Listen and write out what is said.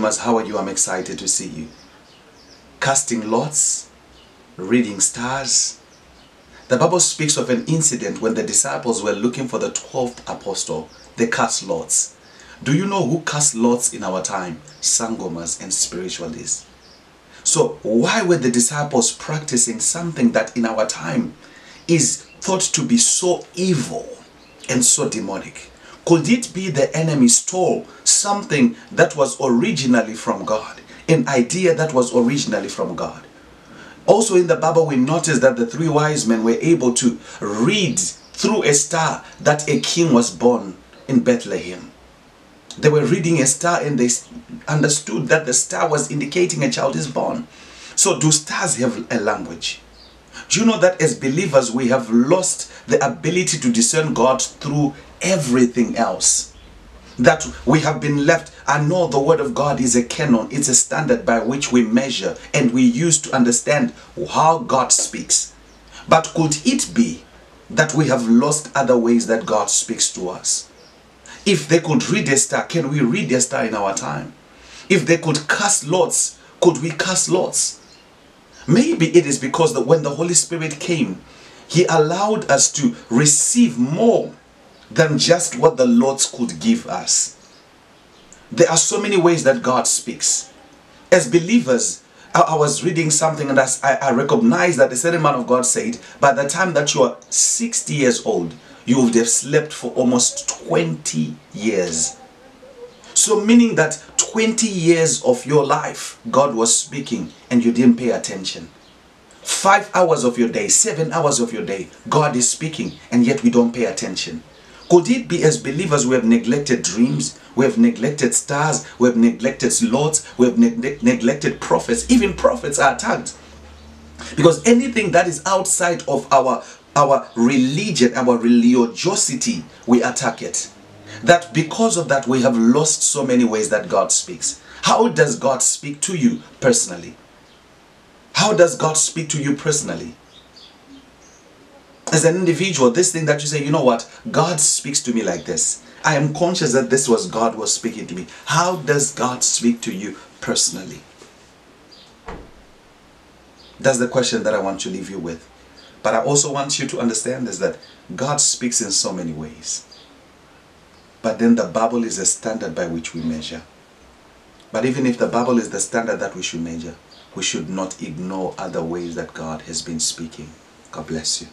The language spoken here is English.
Dumas, how are you? I'm excited to see you. Casting lots, reading stars. The Bible speaks of an incident when the disciples were looking for the 12th apostle. They cast lots. Do you know who cast lots in our time? Sangomas and spiritualists. So why were the disciples practicing something that in our time is thought to be so evil and so demonic? Could it be the enemy stole something that was originally from God? An idea that was originally from God. Also in the Bible, we notice that the three wise men were able to read through a star that a king was born in Bethlehem. They were reading a star and they understood that the star was indicating a child is born. So do stars have a language? Do you know that as believers we have lost the ability to discern God through everything else? That we have been left, I know the word of God is a canon, it's a standard by which we measure and we use to understand how God speaks. But could it be that we have lost other ways that God speaks to us? If they could read a star, can we read a star in our time? If they could cast lots, could we cast lots? Maybe it is because that when the Holy Spirit came, He allowed us to receive more than just what the Lord could give us. There are so many ways that God speaks. As believers, I, I was reading something and I, I recognized that a certain man of God said, by the time that you are 60 years old, you would have slept for almost 20 years. So meaning that 20 years of your life, God was speaking and you didn't pay attention. Five hours of your day, seven hours of your day, God is speaking and yet we don't pay attention. Could it be as believers we have neglected dreams, we have neglected stars, we have neglected lords, we have neg neglected prophets, even prophets are attacked. Because anything that is outside of our our religion, our religiosity, we attack it. That because of that, we have lost so many ways that God speaks. How does God speak to you personally? How does God speak to you personally? As an individual, this thing that you say, you know what, God speaks to me like this. I am conscious that this was God was speaking to me. How does God speak to you personally? That's the question that I want to leave you with. But I also want you to understand is that God speaks in so many ways. But then the Bible is a standard by which we measure. But even if the Bible is the standard that we should measure, we should not ignore other ways that God has been speaking. God bless you.